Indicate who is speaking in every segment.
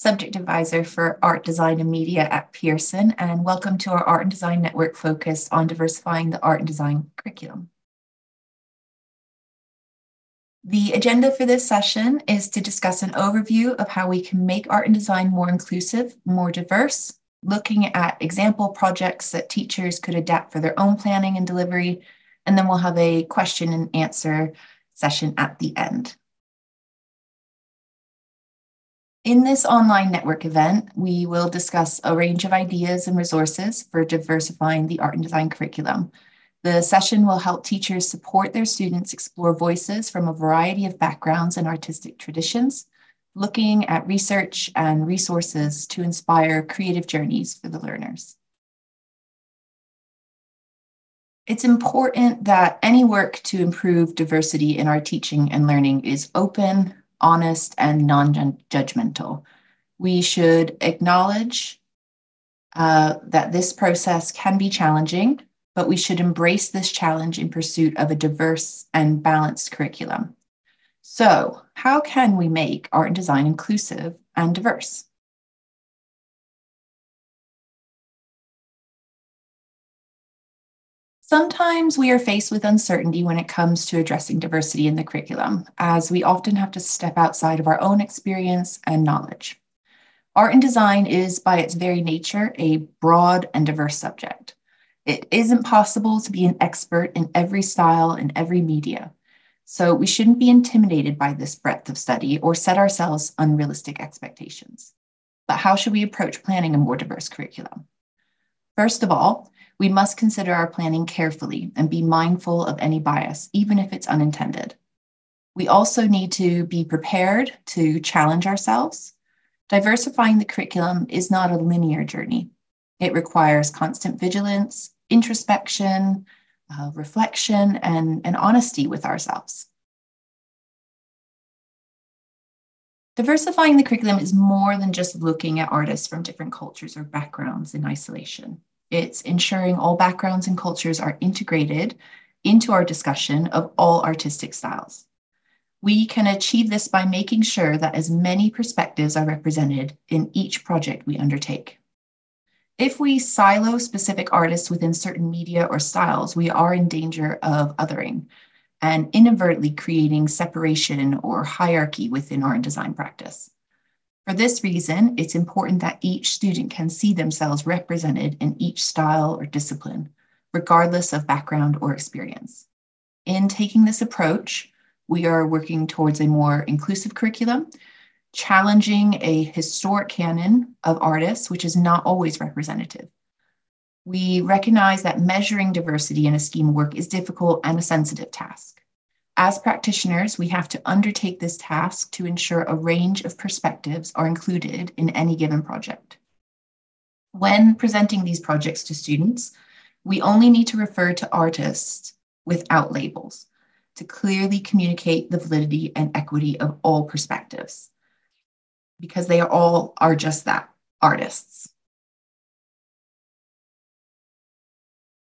Speaker 1: Subject Advisor for Art, Design and Media at Pearson, and welcome to our Art and Design Network focus on diversifying the art and design curriculum. The agenda for this session is to discuss an overview of how we can make art and design more inclusive, more diverse, looking at example projects that teachers could adapt for their own planning and delivery, and then we'll have a question and answer session at the end. In this online network event, we will discuss a range of ideas and resources for diversifying the art and design curriculum. The session will help teachers support their students explore voices from a variety of backgrounds and artistic traditions, looking at research and resources to inspire creative journeys for the learners. It's important that any work to improve diversity in our teaching and learning is open, honest, and non judgmental. We should acknowledge uh, that this process can be challenging, but we should embrace this challenge in pursuit of a diverse and balanced curriculum. So, how can we make art and design inclusive and diverse? Sometimes we are faced with uncertainty when it comes to addressing diversity in the curriculum, as we often have to step outside of our own experience and knowledge. Art and design is, by its very nature, a broad and diverse subject. It isn't possible to be an expert in every style and every media. So we shouldn't be intimidated by this breadth of study or set ourselves unrealistic expectations. But how should we approach planning a more diverse curriculum? First of all, we must consider our planning carefully and be mindful of any bias, even if it's unintended. We also need to be prepared to challenge ourselves. Diversifying the curriculum is not a linear journey. It requires constant vigilance, introspection, uh, reflection, and, and honesty with ourselves. Diversifying the curriculum is more than just looking at artists from different cultures or backgrounds in isolation. It's ensuring all backgrounds and cultures are integrated into our discussion of all artistic styles. We can achieve this by making sure that as many perspectives are represented in each project we undertake. If we silo specific artists within certain media or styles, we are in danger of othering and inadvertently creating separation or hierarchy within our design practice. For this reason, it's important that each student can see themselves represented in each style or discipline, regardless of background or experience. In taking this approach, we are working towards a more inclusive curriculum, challenging a historic canon of artists, which is not always representative. We recognize that measuring diversity in a scheme of work is difficult and a sensitive task. As practitioners, we have to undertake this task to ensure a range of perspectives are included in any given project. When presenting these projects to students, we only need to refer to artists without labels to clearly communicate the validity and equity of all perspectives because they are all are just that artists.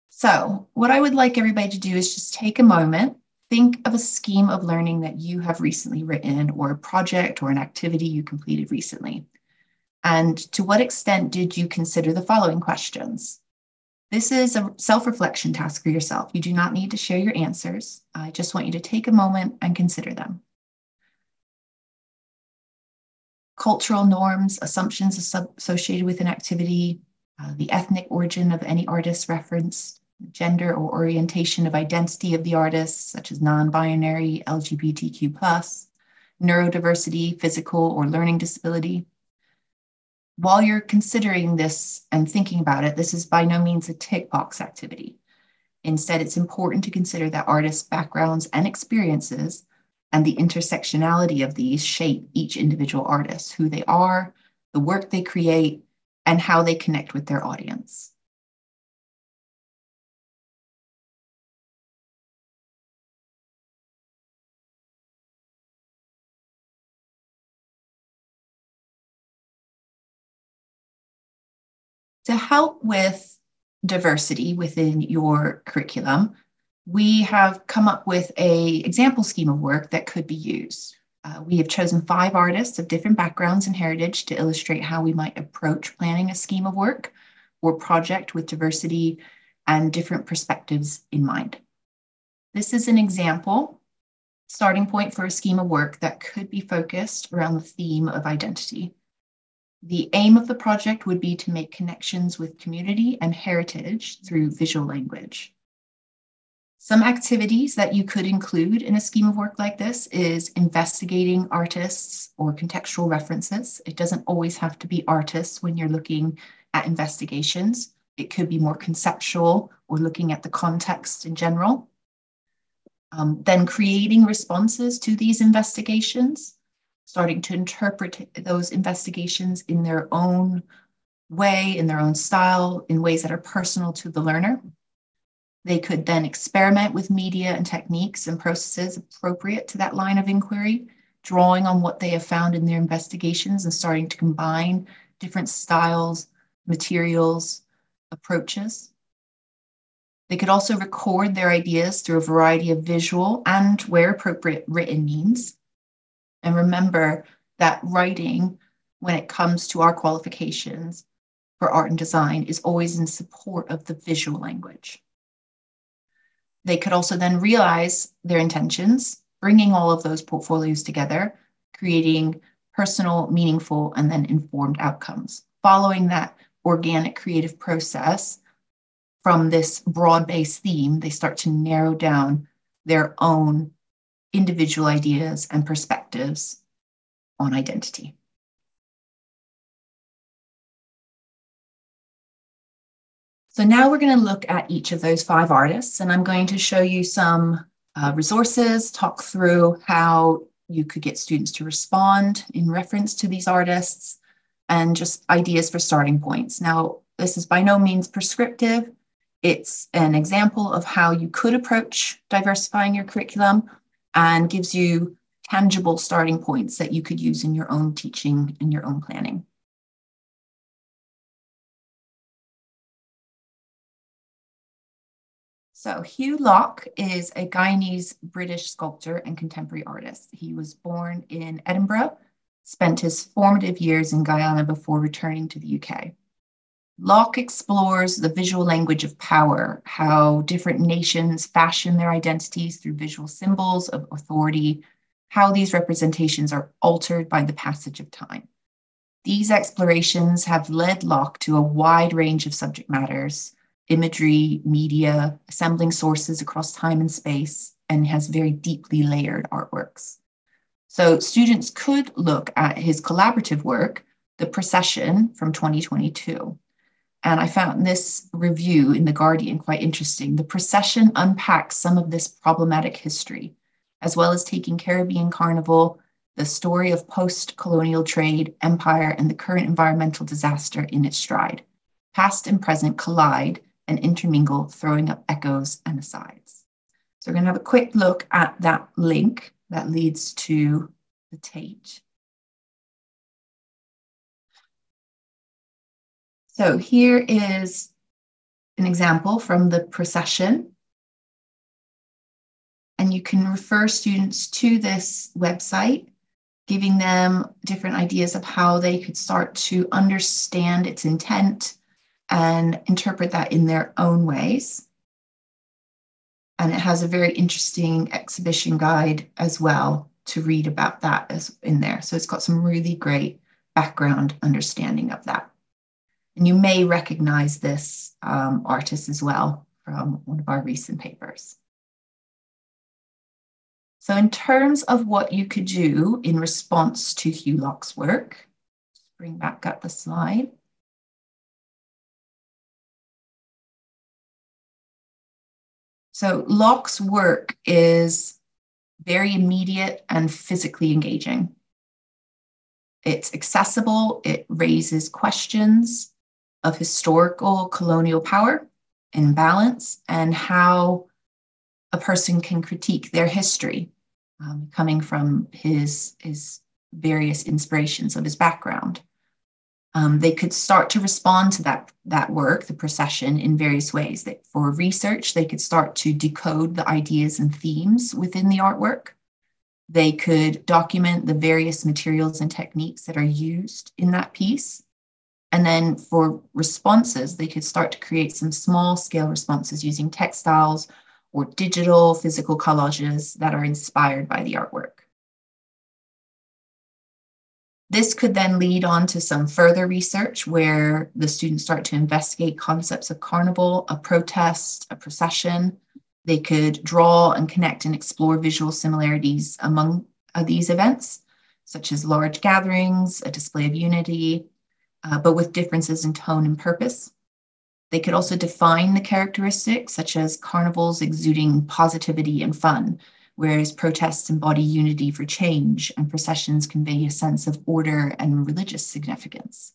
Speaker 1: So, what I would like everybody to do is just take a moment think of a scheme of learning that you have recently written or a project or an activity you completed recently. And to what extent did you consider the following questions? This is a self reflection task for yourself. You do not need to share your answers. I just want you to take a moment and consider them. Cultural norms, assumptions associated with an activity, uh, the ethnic origin of any artist referenced, gender or orientation of identity of the artist, such as non-binary, LGBTQ+, neurodiversity, physical or learning disability. While you're considering this and thinking about it, this is by no means a tick box activity. Instead, it's important to consider that artists' backgrounds and experiences and the intersectionality of these shape each individual artist, who they are, the work they create, and how they connect with their audience. To help with diversity within your curriculum, we have come up with a example scheme of work that could be used. Uh, we have chosen five artists of different backgrounds and heritage to illustrate how we might approach planning a scheme of work or project with diversity and different perspectives in mind. This is an example starting point for a scheme of work that could be focused around the theme of identity. The aim of the project would be to make connections with community and heritage through visual language. Some activities that you could include in a scheme of work like this is investigating artists or contextual references. It doesn't always have to be artists when you're looking at investigations. It could be more conceptual or looking at the context in general. Um, then creating responses to these investigations starting to interpret those investigations in their own way, in their own style, in ways that are personal to the learner. They could then experiment with media and techniques and processes appropriate to that line of inquiry, drawing on what they have found in their investigations and starting to combine different styles, materials, approaches. They could also record their ideas through a variety of visual and, where appropriate, written means. And remember that writing, when it comes to our qualifications for art and design, is always in support of the visual language. They could also then realize their intentions, bringing all of those portfolios together, creating personal, meaningful, and then informed outcomes. Following that organic creative process from this broad based theme, they start to narrow down their own individual ideas and perspectives on identity. So now we're going to look at each of those five artists, and I'm going to show you some uh, resources, talk through how you could get students to respond in reference to these artists, and just ideas for starting points. Now, this is by no means prescriptive. It's an example of how you could approach diversifying your curriculum, and gives you tangible starting points that you could use in your own teaching and your own planning. So Hew Locke is a Guyanese British sculptor and contemporary artist. He was born in Edinburgh, spent his formative years in Guyana before returning to the UK. Locke explores the visual language of power, how different nations fashion their identities through visual symbols of authority, how these representations are altered by the passage of time. These explorations have led Locke to a wide range of subject matters, imagery, media, assembling sources across time and space, and has very deeply layered artworks. So students could look at his collaborative work, The Procession from 2022, and I found this review in The Guardian quite interesting. The procession unpacks some of this problematic history, as well as taking Caribbean Carnival, the story of post colonial trade, empire, and the current environmental disaster in its stride. Past and present collide and intermingle, throwing up echoes and asides. So we're going to have a quick look at that link that leads to the Tate. So here is an example from the procession. And you can refer students to this website, giving them different ideas of how they could start to understand its intent and interpret that in their own ways. And it has a very interesting exhibition guide as well to read about that as in there. So it's got some really great background understanding of that. And you may recognize this um, artist as well from one of our recent papers. So in terms of what you could do in response to Hew Locke's work, bring back up the slide. So Locke's work is very immediate and physically engaging. It's accessible, it raises questions, of historical colonial power and balance and how a person can critique their history um, coming from his, his various inspirations of his background. Um, they could start to respond to that, that work, the procession, in various ways. That for research, they could start to decode the ideas and themes within the artwork. They could document the various materials and techniques that are used in that piece. And then for responses, they could start to create some small scale responses using textiles or digital physical collages that are inspired by the artwork. This could then lead on to some further research where the students start to investigate concepts of carnival, a protest, a procession. They could draw and connect and explore visual similarities among uh, these events, such as large gatherings, a display of unity, uh, but with differences in tone and purpose. They could also define the characteristics, such as carnivals exuding positivity and fun, whereas protests embody unity for change and processions convey a sense of order and religious significance.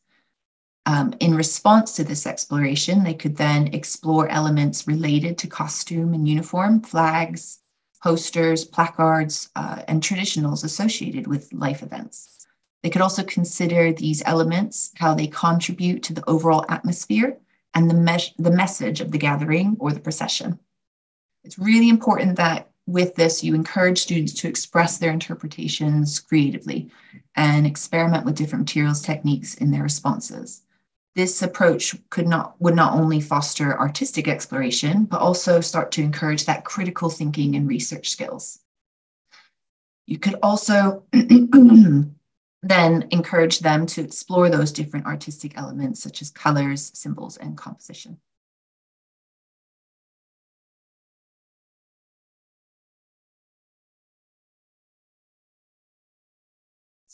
Speaker 1: Um, in response to this exploration, they could then explore elements related to costume and uniform, flags, posters, placards, uh, and traditionals associated with life events. They could also consider these elements, how they contribute to the overall atmosphere and the, me- the message of the gathering or the procession. It's really important that with this, you encourage students to express their interpretations creatively and experiment with different materials techniques in their responses. This approach could not would not only foster artistic exploration, but also start to encourage that critical thinking and research skills. You could also then encourage them to explore those different artistic elements such as colors, symbols, and composition.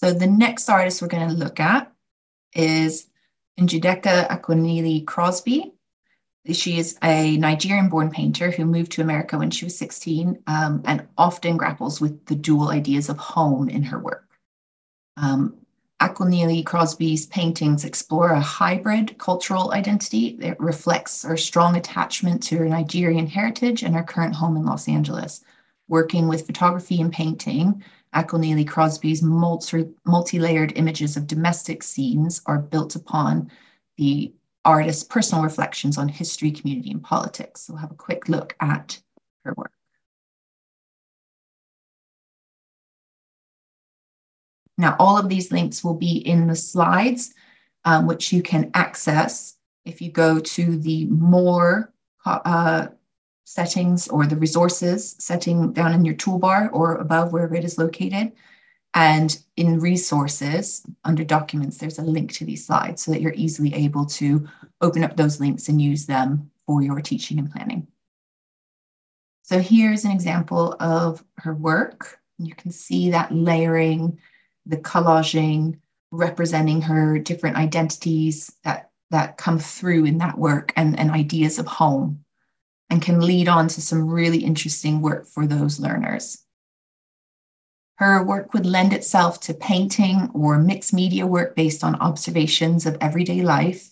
Speaker 1: So the next artist we're going to look at is Njideka Akunyili Crosby. She is a Nigerian born painter who moved to America when she was 16 um, and often grapples with the dual ideas of home in her work. Um, Crosby's paintings explore a hybrid cultural identity that reflects her strong attachment to her Nigerian heritage and her current home in Los Angeles. Working with photography and painting, Akunyili Crosby's multi layered images of domestic scenes are built upon the artist's personal reflections on history, community, and politics. So we'll have a quick look at her work. Now, all of these links will be in the slides, um, which you can access if you go to the more uh, settings or the resources setting down in your toolbar or above wherever it is located. And in resources, under documents, there's a link to these slides so that you're easily able to open up those links and use them for your teaching and planning. So here's an example of her work. You can see that layering, the collaging, representing her different identities that, that come through in that work and, and ideas of home and can lead on to some really interesting work for those learners. Her work would lend itself to painting or mixed media work based on observations of everyday life,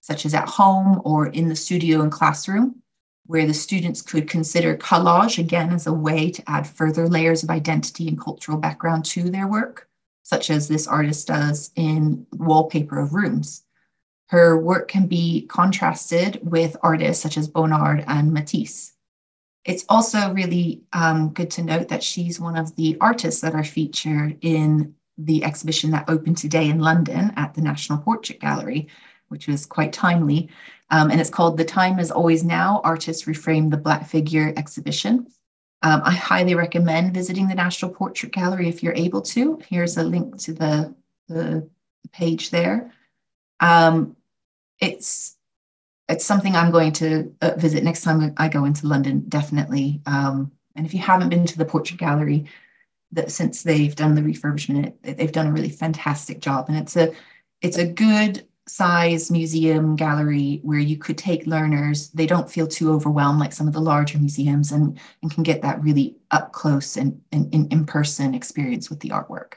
Speaker 1: such as at home or in the studio and classroom, where the students could consider collage again as a way to add further layers of identity and cultural background to their work, such as this artist does in Wallpaper of Rooms. Her work can be contrasted with artists such as Bonnard and Matisse. It's also really um, good to note that she's one of the artists that are featured in the exhibition that opened today in London at the National Portrait Gallery, which was quite timely. Um, and it's called The Time Is Always Now Artists Reframe the Black Figure exhibition. Um, I highly recommend visiting the National Portrait Gallery if you're able to. Here's a link to the, the page there. Um, it's it's something I'm going to uh, visit next time I go into London, definitely. Um, and if you haven't been to the Portrait Gallery, that since they've done the refurbishment, they've done a really fantastic job, and it's a it's a good size museum gallery where you could take learners they don't feel too overwhelmed like some of the larger museums and, and can get that really up close and, and, and in person experience with the artwork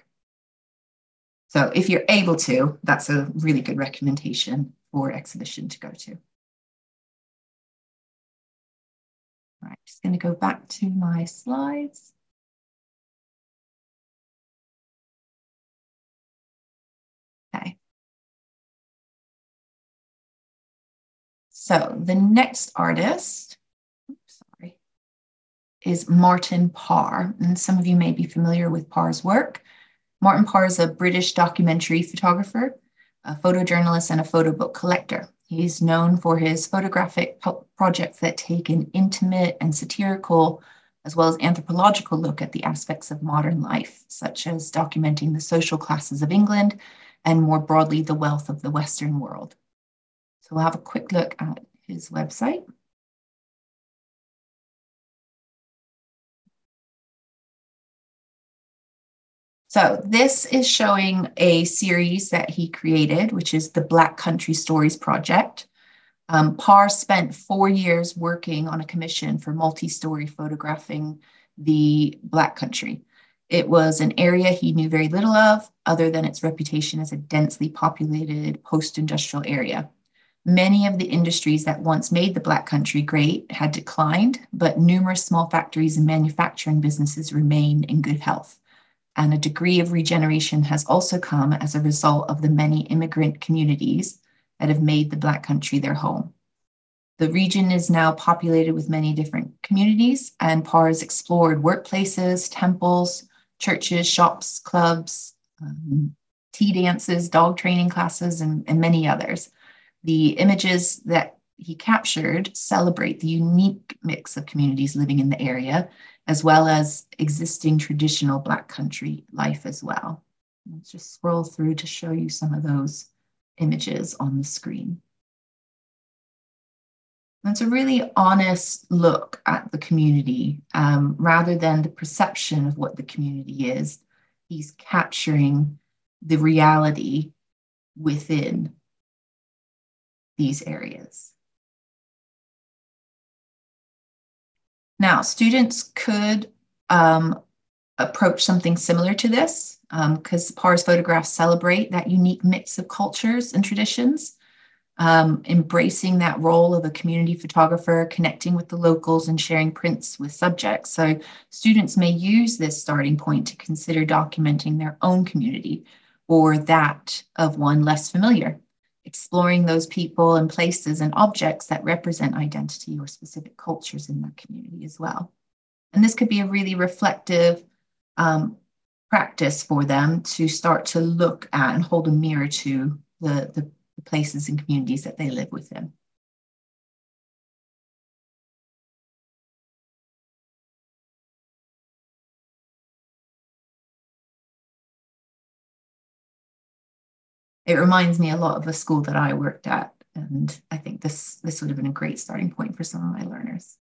Speaker 1: so if you're able to that's a really good recommendation for exhibition to go to. All right, just going to go back to my slides. So the next artist, oops, sorry, is Martin Parr. And some of you may be familiar with Parr's work. Martin Parr is a British documentary photographer, a photojournalist, and a photo book collector. He's known for his photographic projects that take an intimate and satirical, as well as anthropological look at the aspects of modern life, such as documenting the social classes of England and more broadly, the wealth of the Western world. So we'll have a quick look at his website. So this is showing a series that he created, which is the Black Country Stories Project. Um, Parr spent four years working on a commission for Multistory photographing the Black Country. It was an area he knew very little of, other than its reputation as a densely populated post-industrial area. Many of the industries that once made the Black Country great had declined, but numerous small factories and manufacturing businesses remain in good health and a degree of regeneration has also come as a result of the many immigrant communities that have made the Black country their home. The region is now populated with many different communities, and Parr has explored workplaces, temples, churches, shops, clubs, um, tea dances, dog training classes, and, and many others. The images that he captured celebrate the unique mix of communities living in the area as well as existing traditional Black country life as well. Let's just scroll through to show you some of those images on the screen. It's a really honest look at the community um, rather than the perception of what the community is. He's capturing the reality within these areas. Now, students could um, approach something similar to this because um, Parr's photographs celebrate that unique mix of cultures and traditions, um, embracing that role of a community photographer, connecting with the locals and sharing prints with subjects. So students may use this starting point to consider documenting their own community or that of one less familiar exploring those people and places and objects that represent identity or specific cultures in that community as well. And this could be a really reflective um, practice for them to start to look at and hold a mirror to the, the, the places and communities that they live within. It reminds me a lot of a school that I worked at. And I think this, this would have been a great starting point for some of my learners.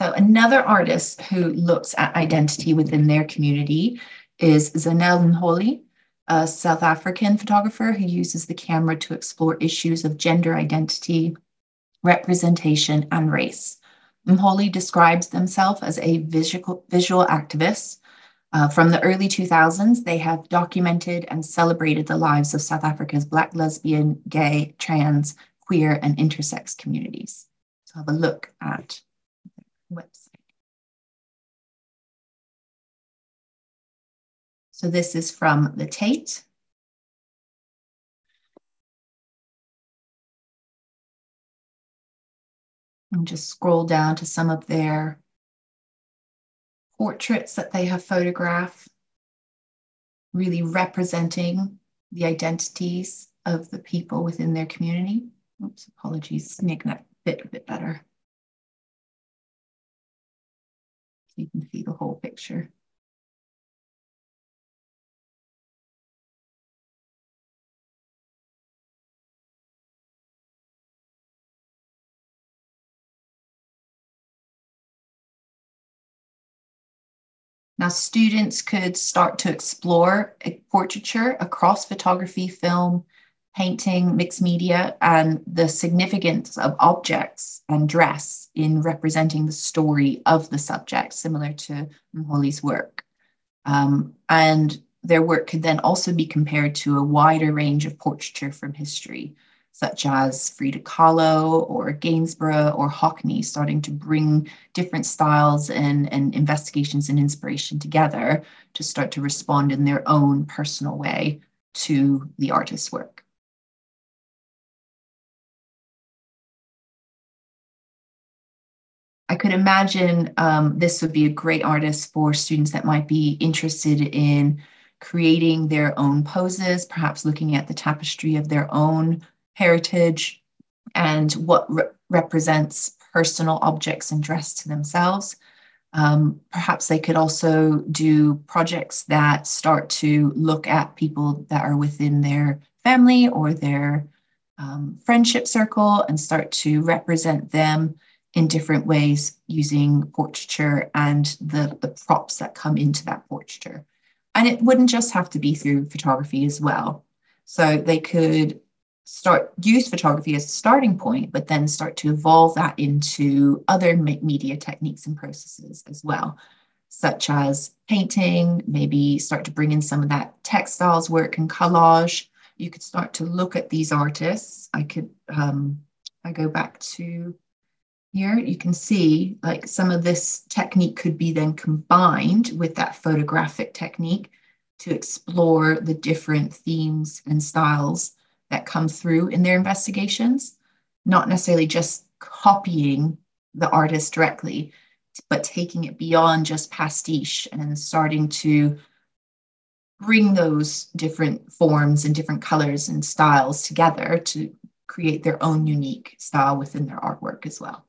Speaker 1: So another artist who looks at identity within their community is Zanele Muholi a South African photographer who uses the camera to explore issues of gender identity, representation, and race. Muholi describes themselves as a visual, visual activist. Uh, from the early 2000s, they have documented and celebrated the lives of South Africa's Black, lesbian, gay, trans, queer, and intersex communities. So have a look at website. So this is from the Tate. And just scroll down to some of their portraits that they have photographed, really representing the identities of the people within their community. Oops, apologies, making that bit a bit better. You can see the whole picture. Now, students could start to explore portraiture across photography, film, painting, mixed media, and the significance of objects and dress in representing the story of the subject, similar to Muholi's work. Um, and their work could then also be compared to a wider range of portraiture from history. Such as Frida Kahlo or Gainsborough or Hockney, starting to bring different styles and, and investigations and inspiration together to start to respond in their own personal way to the artist's work. I could imagine um, this would be a great artist for students that might be interested in creating their own poses, perhaps looking at the tapestry of their own heritage and what re- represents personal objects and dress to themselves. Um, perhaps they could also do projects that start to look at people that are within their family or their um, friendship circle and start to represent them in different ways using portraiture and the, the props that come into that portraiture. And it wouldn't just have to be through photography as well. So they could start use photography as a starting point, but then start to evolve that into other media techniques and processes as well, such as painting, maybe start to bring in some of that textiles work and collage. You could start to look at these artists. I could, um, I go back to here, you can see like some of this technique could be then combined with that photographic technique to explore the different themes and styles that come through in their investigations, not necessarily just copying the artist directly, but taking it beyond just pastiche and starting to bring those different forms and different colors and styles together to create their own unique style within their artwork as well.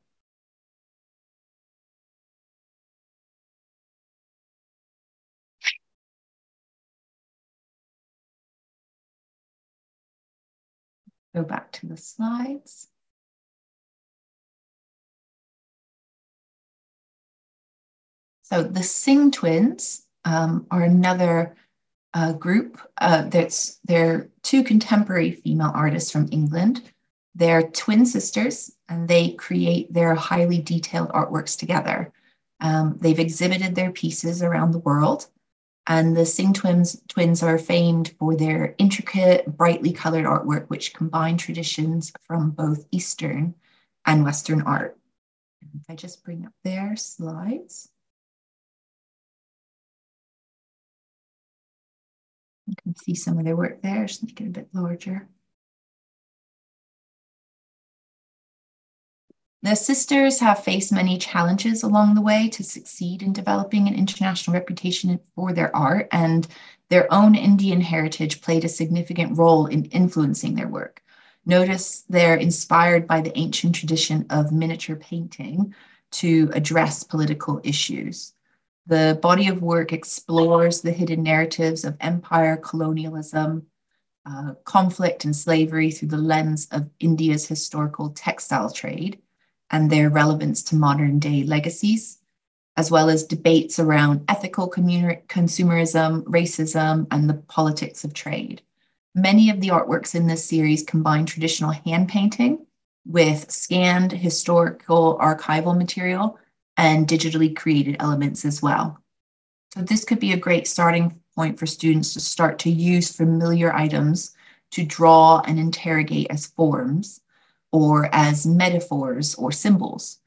Speaker 1: Go back to the slides. So the Singh twins um, are another uh, group uh, that's they're two contemporary female artists from England. They're twin sisters and they create their highly detailed artworks together. Um, they've exhibited their pieces around the world and the Singh twins, twins are famed for their intricate, brightly colored artwork, which combine traditions from both Eastern and Western art. If I just bring up their slides. You can see some of their work there, just make it a bit larger. The sisters have faced many challenges along the way to succeed in developing an international reputation for their art, and their own Indian heritage played a significant role in influencing their work. Notice they're inspired by the ancient tradition of miniature painting to address political issues. The body of work explores the hidden narratives of empire, colonialism, uh, conflict, and slavery through the lens of India's historical textile trade and their relevance to modern day legacies, as well as debates around ethical consumerism, racism, and the politics of trade. Many of the artworks in this series combine traditional hand painting with scanned historical archival material and digitally created elements as well. So, this could be a great starting point for students to start to use familiar items to draw and interrogate as forms or as metaphors or symbols.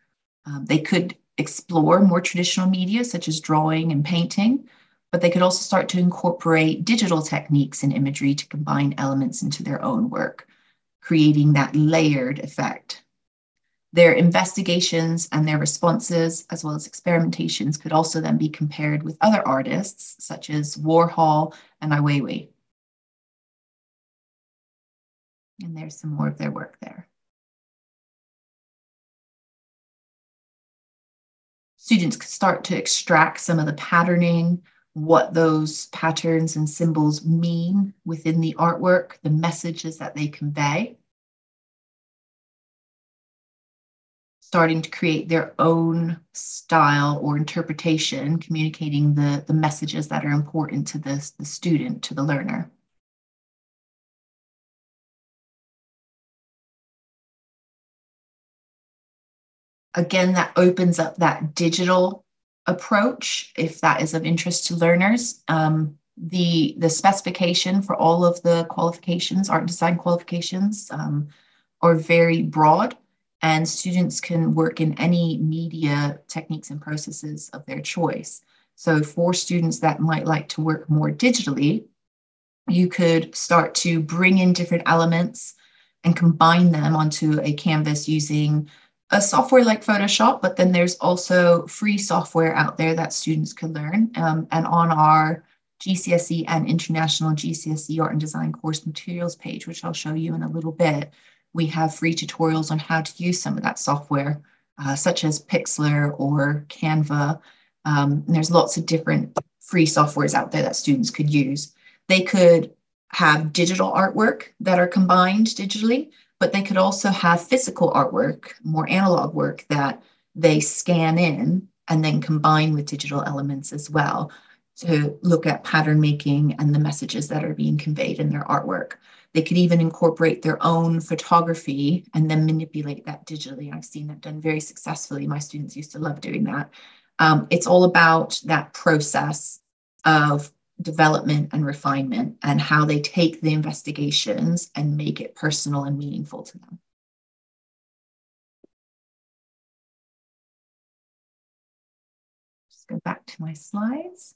Speaker 1: Um, they could explore more traditional media, such as drawing and painting, but they could also start to incorporate digital techniques and imagery to combine elements into their own work, creating that layered effect. Their investigations and their responses, as well as experimentations, could also then be compared with other artists, such as Warhol and Ai Weiwei. And there's some more of their work there. Students could start to extract some of the patterning, what those patterns and symbols mean within the artwork, the messages that they convey. Starting to create their own style or interpretation, communicating the, the messages that are important to this, the student, to the learner. Again, that opens up that digital approach if that is of interest to learners. Um, the, the specification for all of the qualifications, art design qualifications, um, are very broad and students can work in any media techniques and processes of their choice. So for students that might like to work more digitally, you could start to bring in different elements and combine them onto a canvas using a software like Photoshop, but then there's also free software out there that students can learn. Um, and on our GCSE and International GCSE Art and Design course materials page, which I'll show you in a little bit, we have free tutorials on how to use some of that software, uh, such as Pixlr or Canva. Um, there's lots of different free softwares out there that students could use. They could have digital artwork that are combined digitally, but they could also have physical artwork, more analog work that they scan in and then combine with digital elements as well to look at pattern making and the messages that are being conveyed in their artwork. They could even incorporate their own photography and then manipulate that digitally. I've seen that done very successfully. My students used to love doing that. Um, it's all about that process of development and refinement and how they take the investigations and make it personal and meaningful to them. Just go back to my slides.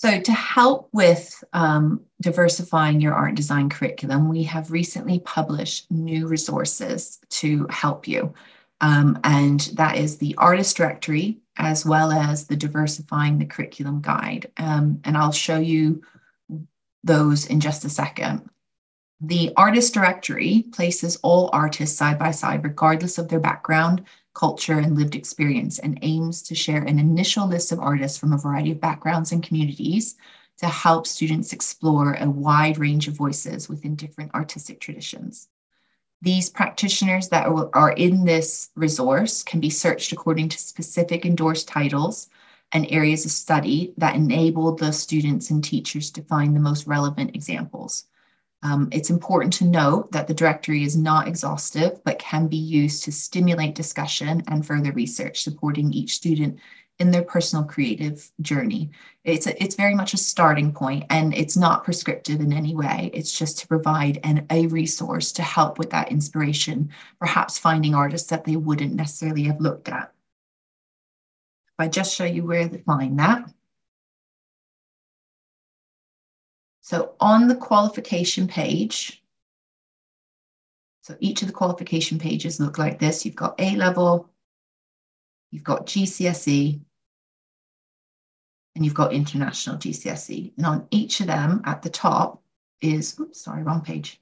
Speaker 1: So, to help with um, diversifying your art and design curriculum, we have recently published new resources to help you. Um, and that is the artist directory as well as the diversifying the curriculum guide. Um, and I'll show you those in just a second. The artist directory places all artists side by side, regardless of their background, culture, and lived experience, and aims to share an initial list of artists from a variety of backgrounds and communities to help students explore a wide range of voices within different artistic traditions. These practitioners that are in this resource can be searched according to specific endorsed titles and areas of study that enable the students and teachers to find the most relevant examples. Um, it's important to note that the directory is not exhaustive, but can be used to stimulate discussion and further research, supporting each student in their personal creative journey. It's, a, it's very much a starting point and it's not prescriptive in any way. It's just to provide an, a resource to help with that inspiration, perhaps finding artists that they wouldn't necessarily have looked at. If I just show you where to find that. So on the qualification page, so each of the qualification pages look like this. You've got A level, you've got GCSE, and you've got international GCSE. And on each of them at the top is, oops, sorry, wrong page,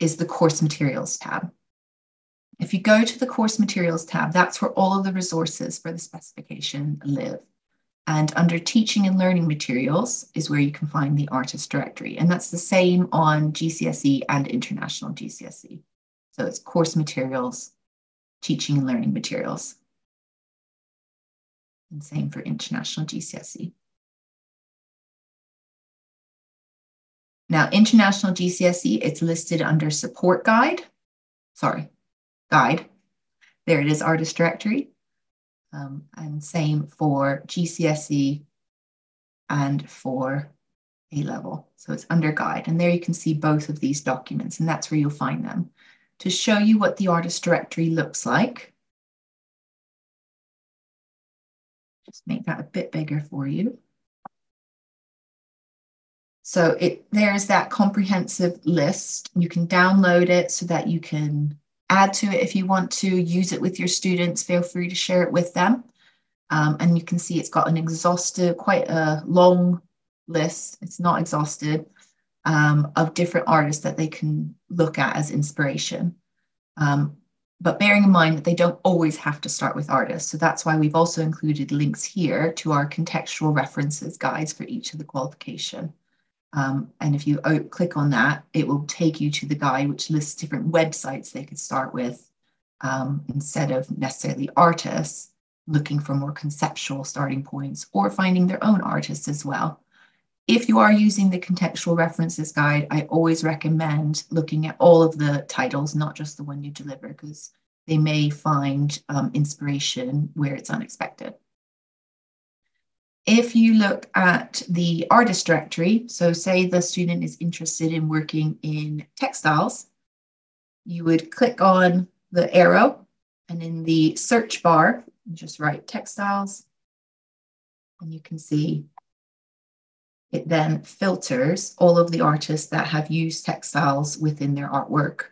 Speaker 1: is the course materials tab. If you go to the course materials tab, that's where all of the resources for the specification live. And under teaching and learning materials is where you can find the artist directory. And that's the same on GCSE and international GCSE. So it's course materials, teaching and learning materials. And same for international GCSE. Now, international GCSE, it's listed under support guide. Sorry, guide. There it is, artist directory. Um, and same for GCSE and for A level. So it's under guide. And there you can see both of these documents, and that's where you'll find them. To show you what the artist directory looks like, just make that a bit bigger for you. So it there's that comprehensive list. You can download it so that you can add to it. If you want to use it with your students feel free to share it with them. Um, and you can see it's got an exhaustive quite a long list. It's not exhausted um, of different artists that they can look at as inspiration. Um, but bearing in mind that they don't always have to start with artists. So that's why we've also included links here to our contextual references guides for each of the qualification um, and if you click on that, it will take you to the guide, which lists different websites they could start with um, instead of necessarily artists looking for more conceptual starting points or finding their own artists as well. If you are using the contextual references guide, I always recommend looking at all of the titles, not just the one you deliver, because they may find um, inspiration where it's unexpected. If you look at the artist directory, so say the student is interested in working in textiles, you would click on the arrow and in the search bar, just write textiles and you can see it then filters all of the artists that have used textiles within their artwork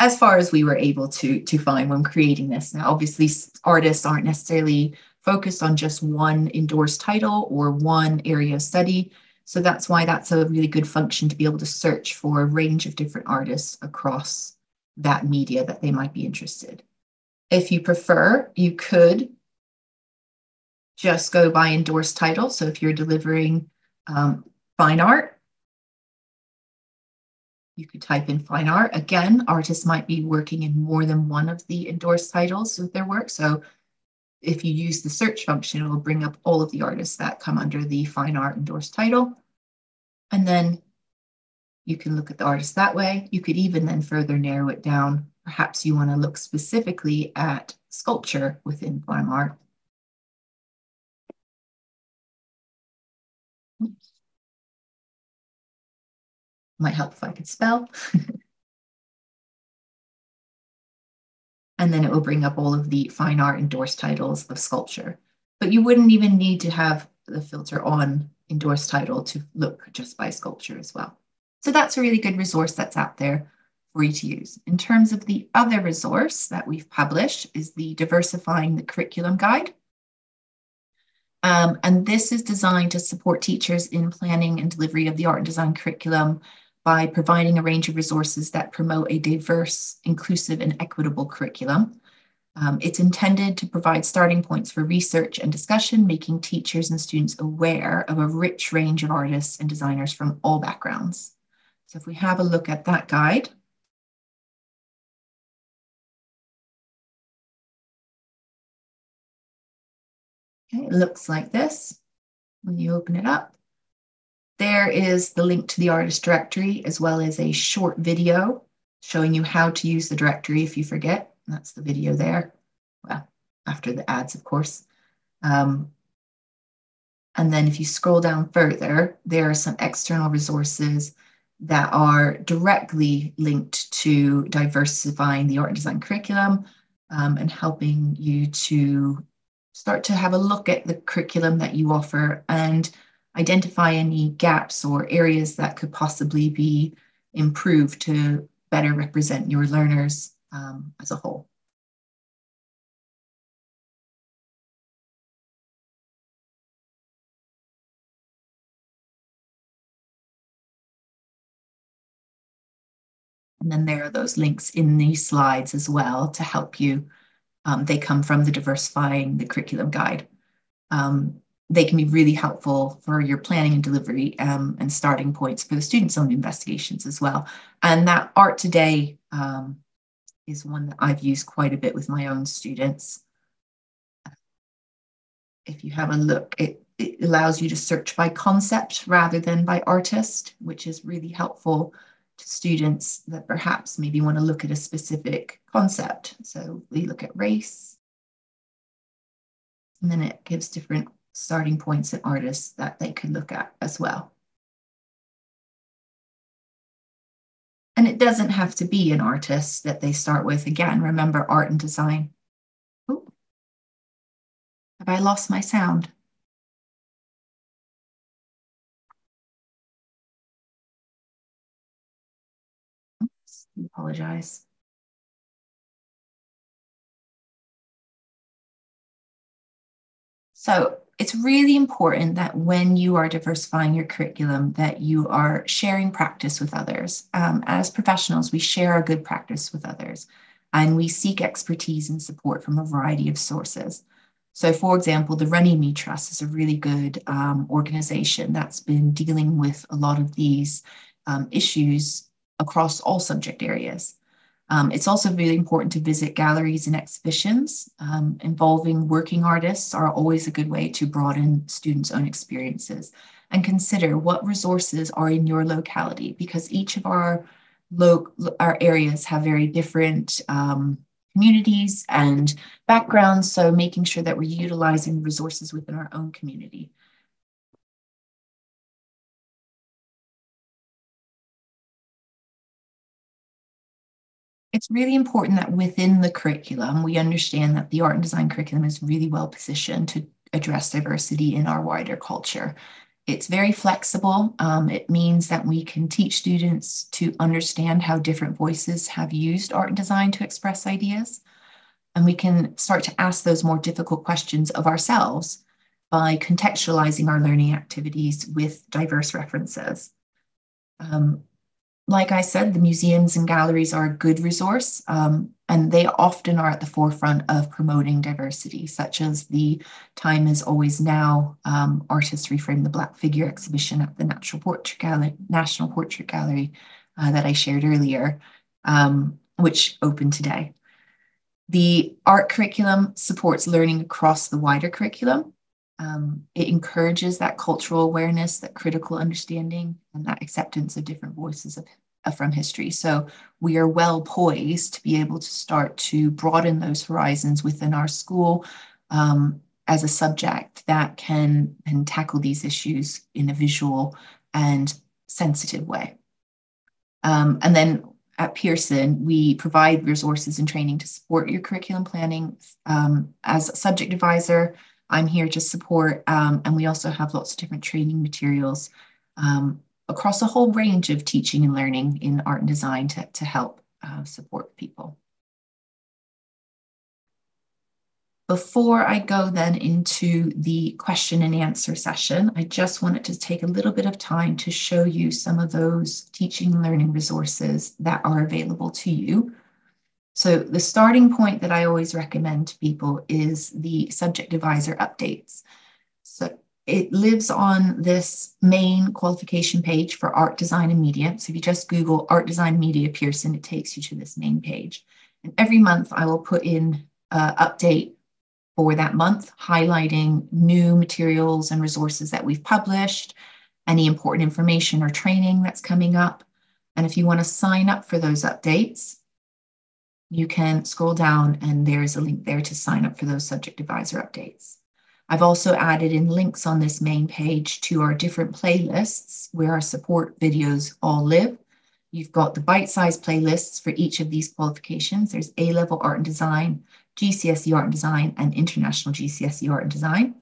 Speaker 1: as far as we were able to, to find when creating this. Now, obviously, artists aren't necessarily focused on just one endorsed title or one area of study. So that's why that's a really good function to be able to search for a range of different artists across that media that they might be interested. If you prefer, you could just go by endorsed title. So if you're delivering um, fine art, you could type in fine art. Again, artists might be working in more than one of the endorsed titles with their work. So if you use the search function, it will bring up all of the artists that come under the fine art endorsed title. And then you can look at the artist that way. You could even then further narrow it down. Perhaps you want to look specifically at sculpture within fine art. Might help if I could spell. and then it will bring up all of the fine art endorsed titles of sculpture. But you wouldn't even need to have the filter on endorsed title to look just by sculpture as well. So that's a really good resource that's out there for you to use. In terms of the other resource that we've published is the Diversifying the Curriculum Guide. Um, and this is designed to support teachers in planning and delivery of the art and design curriculum by providing a range of resources that promote a diverse, inclusive, and equitable curriculum. Um, it's intended to provide starting points for research and discussion, making teachers and students aware of a rich range of artists and designers from all backgrounds. So if we have a look at that guide, okay, it looks like this when you open it up. There is the link to the artist directory, as well as a short video showing you how to use the directory if you forget. That's the video there. Well, after the ads, of course. Um, and then if you scroll down further, there are some external resources that are directly linked to diversifying the art and design curriculum um, and helping you to start to have a look at the curriculum that you offer and identify any gaps or areas that could possibly be improved to better represent your learners um, as a whole. And then there are those links in these slides as well to help you. Um, they come from the Diversifying the Curriculum Guide. Um, they can be really helpful for your planning and delivery um, and starting points for the students' own investigations as well. And that art today um, is one that I've used quite a bit with my own students. If you have a look, it, it allows you to search by concept rather than by artist, which is really helpful to students that perhaps maybe want to look at a specific concept. So we look at race, and then it gives different starting points and artists that they could look at as well. And it doesn't have to be an artist that they start with. Again, remember art and design. Ooh. Have I lost my sound? Oops, I apologize. So it's really important that when you are diversifying your curriculum that you are sharing practice with others. Um, as professionals we share our good practice with others and we seek expertise and support from a variety of sources. So for example the runnymede trust is a really good um, organization that's been dealing with a lot of these um, issues across all subject areas um, it's also really important to visit galleries and exhibitions um, involving working artists are always a good way to broaden students' own experiences and consider what resources are in your locality because each of our lo- our areas have very different um, communities and backgrounds. So making sure that we're utilizing resources within our own community. It's really important that within the curriculum, we understand that the art and design curriculum is really well positioned to address diversity in our wider culture. It's very flexible. Um, it means that we can teach students to understand how different voices have used art and design to express ideas. And we can start to ask those more difficult questions of ourselves by contextualizing our learning activities with diverse references. Um, like I said, the museums and galleries are a good resource, um, and they often are at the forefront of promoting diversity, such as the Time is Always Now um, Artists Reframe the Black Figure exhibition at the Natural Portrait Gallery, National Portrait Gallery uh, that I shared earlier, um, which opened today. The art curriculum supports learning across the wider curriculum. Um, it encourages that cultural awareness, that critical understanding, and that acceptance of different voices of, uh, from history. So we are well poised to be able to start to broaden those horizons within our school um, as a subject that can, can tackle these issues in a visual and sensitive way. Um, and then at Pearson, we provide resources and training to support your curriculum planning. Um, as a subject advisor, I'm here to support, um, and we also have lots of different training materials um, across a whole range of teaching and learning in art and design to, to help uh, support people. Before I go then into the question and answer session, I just wanted to take a little bit of time to show you some of those teaching and learning resources that are available to you. So the starting point that I always recommend to people is the subject advisor updates. So it lives on this main qualification page for art design and media. So if you just Google art design media Pearson, it takes you to this main page. And every month I will put in an update for that month, highlighting new materials and resources that we've published, any important information or training that's coming up. And if you want to sign up for those updates, you can scroll down and there's a link there to sign up for those subject advisor updates. I've also added in links on this main page to our different playlists where our support videos all live. You've got the bite-sized playlists for each of these qualifications. There's A-level art and design, GCSE art and design, and international GCSE art and design.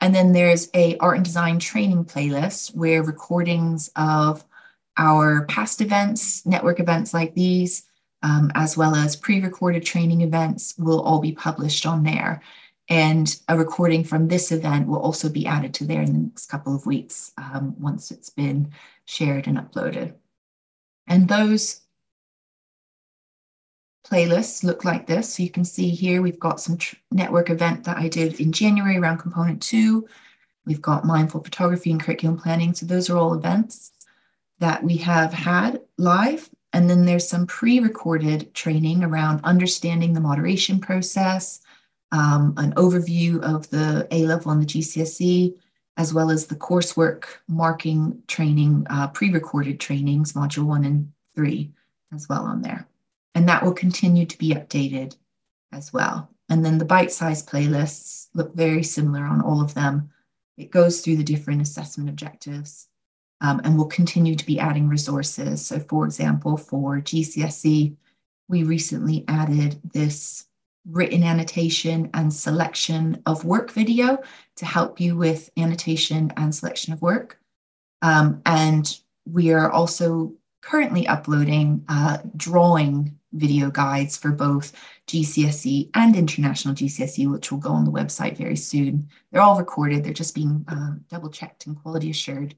Speaker 1: And then there's a art and design training playlist where recordings of our past events, network events like these, um, as well as pre-recorded training events will all be published on there. And a recording from this event will also be added to there in the next couple of weeks um, once it's been shared and uploaded. And those playlists look like this. So you can see here we've got some network event that I did in January around component two. We've got mindful photography and curriculum planning. So those are all events that we have had live and then there's some pre recorded training around understanding the moderation process, um, an overview of the A level and the GCSE, as well as the coursework marking training, uh, pre recorded trainings, module one and three, as well on there. And that will continue to be updated as well. And then the bite sized playlists look very similar on all of them. It goes through the different assessment objectives um, and we'll continue to be adding resources. So, for example, for GCSE, we recently added this written annotation and selection of work video to help you with annotation and selection of work. Um, and we are also currently uploading uh, drawing video guides for both GCSE and international GCSE, which will go on the website very soon. They're all recorded, they're just being uh, double checked and quality assured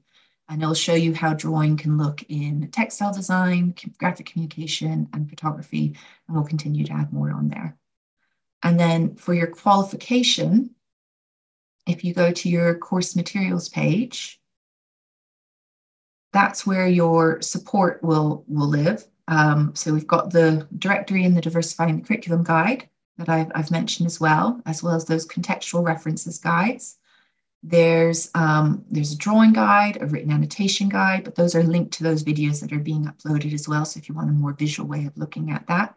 Speaker 1: and it'll show you how drawing can look in textile design, graphic communication, and photography, and we'll continue to add more on there. And then for your qualification, if you go to your course materials page, that's where your support will, will live. Um, so we've got the directory and the diversifying the curriculum guide that I've, I've mentioned as well, as well as those contextual references guides. There's, um, there's a drawing guide, a written annotation guide, but those are linked to those videos that are being uploaded as well. So if you want a more visual way of looking at that.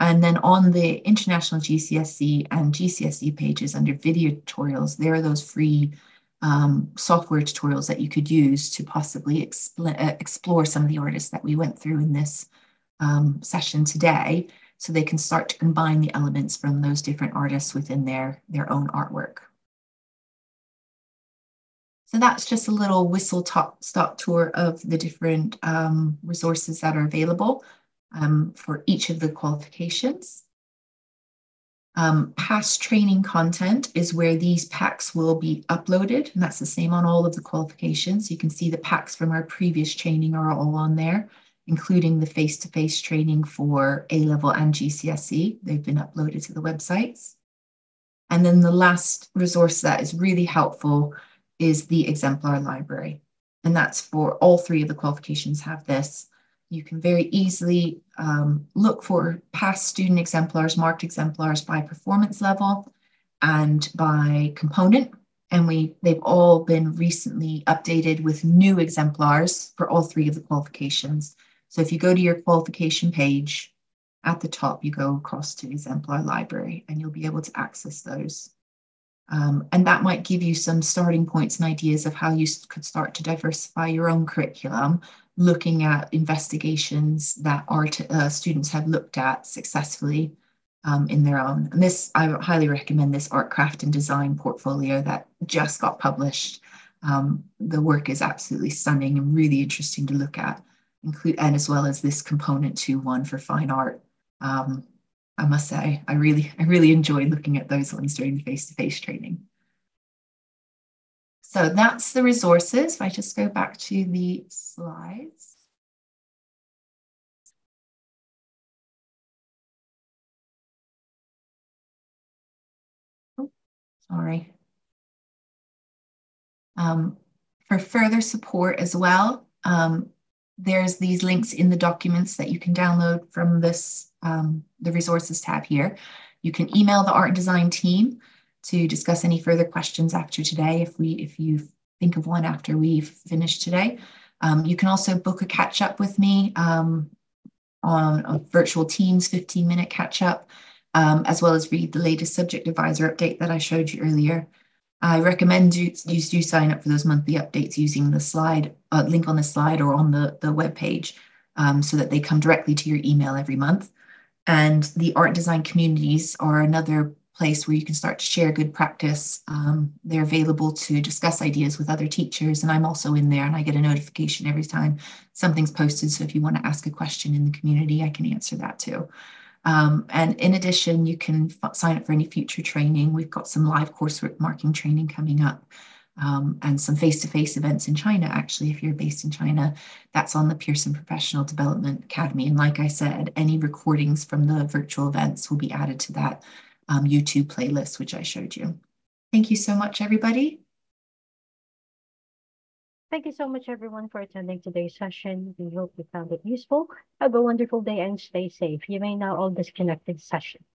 Speaker 1: And then on the international GCSE and GCSE pages under video tutorials, there are those free um, software tutorials that you could use to possibly expl- uh, explore some of the artists that we went through in this um, session today. So they can start to combine the elements from those different artists within their, their own artwork. So that's just a little whistle top stop tour of the different um, resources that are available um, for each of the qualifications. Um, past training content is where these packs will be uploaded, and that's the same on all of the qualifications. You can see the packs from our previous training are all on there, including the face-to-face -face training for A-level and GCSE. They've been uploaded to the websites. And then the last resource that is really helpful is the exemplar library. And that's for all three of the qualifications have this. You can very easily um, look for past student exemplars, marked exemplars by performance level and by component. And we they've all been recently updated with new exemplars for all three of the qualifications. So if you go to your qualification page, at the top, you go across to exemplar library and you'll be able to access those. Um, and that might give you some starting points and ideas of how you could start to diversify your own curriculum looking at investigations that art uh, students have looked at successfully um, in their own. And this, I highly recommend this art, craft, and design portfolio that just got published. Um, the work is absolutely stunning and really interesting to look at, include and as well as this component to one for fine art. Um, I must say, I really, I really enjoyed looking at those ones during the face-to-face training. So that's the resources. If I just go back to the slides. Oh, sorry. Um, for further support as well, um, there's these links in the documents that you can download from this, um, the resources tab here. You can email the art and design team to discuss any further questions after today if we if you think of one after we've finished today. Um, you can also book a catch up with me um, on a virtual Teams 15 minute catch up, um, as well as read the latest subject advisor update that I showed you earlier. I recommend you, you do sign up for those monthly updates using the slide uh, link on the slide or on the, the web page um, so that they come directly to your email every month. And the art design communities are another place where you can start to share good practice. Um, they're available to discuss ideas with other teachers, and I'm also in there and I get a notification every time something's posted. So if you want to ask a question in the community, I can answer that too. Um, and in addition, you can sign up for any future training. We've got some live coursework marking training coming up. Um, and some face-to-face events in China. Actually, if you're based in China, that's on the Pearson Professional Development Academy. And like I said, any recordings from the virtual events will be added to that um, YouTube playlist, which I showed you. Thank you so much, everybody.
Speaker 2: Thank you so much, everyone, for attending today's session. We hope you found it useful. Have a wonderful day and stay safe. You may now all disconnect this session.